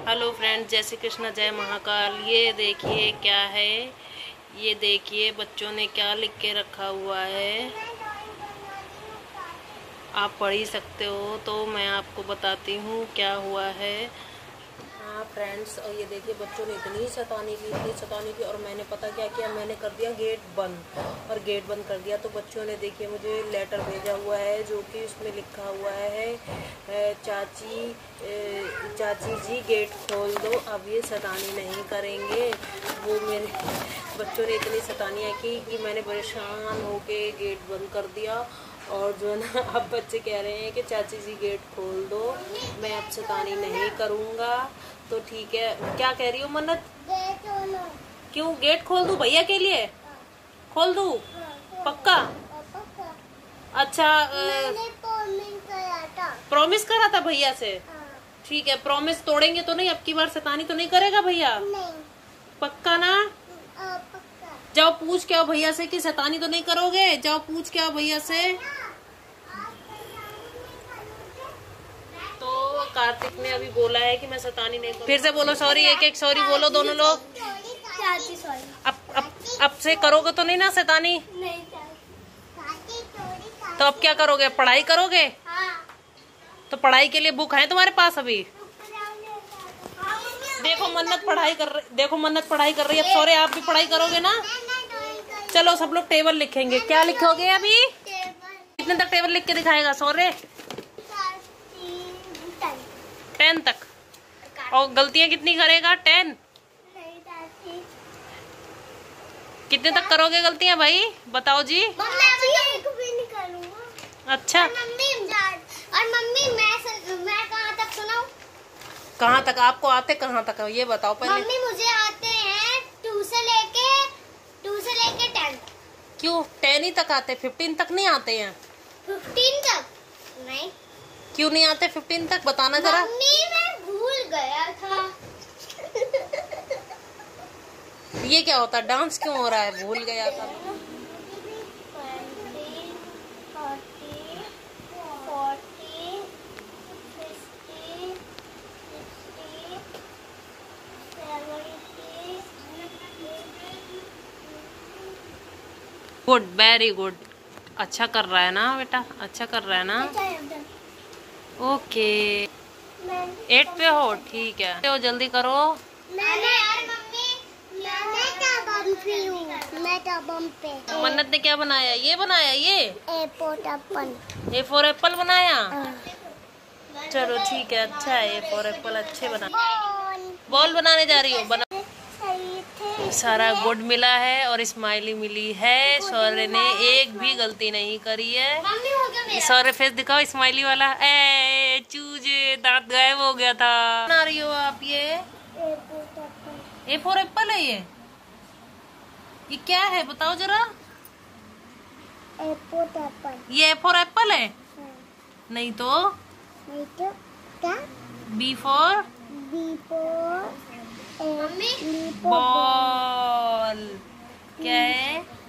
Hello friends, जय श्री कृष्ण, जय महाकाल। ये देखिए क्या है। ये देखिए, बच्चों ने क्या लिख के रखा हुआ है। आप पढ़ ही सकते हो तो मैं आपको बताती हूँ क्या हुआ है। हाँ फ्रेंड्स, और ये देखिए, बच्चों ने इतनी सतानी की, इतनी सतानी की, और मैंने पता क्या किया? मैंने कर दिया गेट बंद। और गेट बंद कर दिया तो बच्चों ने देखिए मुझे लेटर भेजा हुआ है, जो कि उसमें लिखा हुआ है चाची चाची जी गेट खोल दो अब ये सतानी नहीं करेंगे। वो मेरे बच्चों ने इतनी सतानियाँ की कि मैंने परेशान होके गेट बंद कर दिया। और जो है ना अब बच्चे कह रहे हैं कि चाची जी गेट खोल दो मैं अब सतानी नहीं करूँगा। तो ठीक है क्या कह रही हो मन्नत? क्यों? गेट खोल दू भैया के लिए? खोल दू? पक्का? अच्छा प्रॉमिस करा था भैया से। ठीक है प्रॉमिस तोड़ेंगे तो नहीं अब की बार सतानी तो नहीं करेगा भैया? पक्का ना? जाओ पूछ के आओ भैया से कि सतानी तो नहीं करोगे? जाओ पूछ के आओ भैया से। तो कार्तिक ने अभी बोला है कि मैं सतानी नहीं फिर से बोलो सॉरी एक एक सॉरी बोलो दोनों लोग। अब अब अब से करोगे तो नहीं ना सतानी तो अब क्या करोगे? पढ़ाई करोगे? तो पढ़ाई के लिए बुक है तुम्हारे पास अभी? देखो मन्नत पढ़ाई कर रही देखो मन्नत पढ़ाई कर रही है। सॉरी आप भी पढ़ाई करोगे ना? चलो सब लोग टेबल लिखेंगे। क्या लिखोगे अभी? कितने तक टेबल लिख के दिखाएगा सौरे टेन तक। और गलतियाँ कितनी करेगा? टेन कितने तक करोगे गलतियाँ भाई? बताओ जी। अच्छा और मम्मी मैं मैं कहाँ तक सुनाऊं कहाँ तक आपको आते कहाँ तक ये बताओ पहले। मम्मी मुझे आते हैं टू से लेके टू से लेके टेन क्यों? टेन ही तक आते फिफ्टीन तक नहीं आते हैं? फिफ्टीन तक? नहीं। क्यों नहीं आते फिफ्टीन तक? बताना जरा। मम्मी मैं भूल गया था। ये क्या होता डांस क्यों हो रहा है? भूल गया था। गुड वेरी गुड अच्छा कर रहा है ना बेटा? अच्छा कर रहा है ना? ओके एट पे। हो ठीक है। तो जल्दी करो। मन्नत ने क्या बनाया? ये बनाया ये? एप्पल ए फोर एप्पल बनाया? चलो ठीक है अच्छा है ए फोर एप्पल अच्छे बना बॉल बनाने जा रही हो बना सारा गुड मिला है और स्माइली मिली है। सौर्य ने एक भी गलती नहीं करी है। सौर्य फेस दिखाओ स्माइली वाला। ए चूजे दांत गायब हो गया था। बना रही हो आप ये? ए फोर एप्पल है ये? ये क्या है बताओ जरा। ये ए फोर एप्पल है? नहीं तो? नहीं तो क्या? B four B four ball क्या है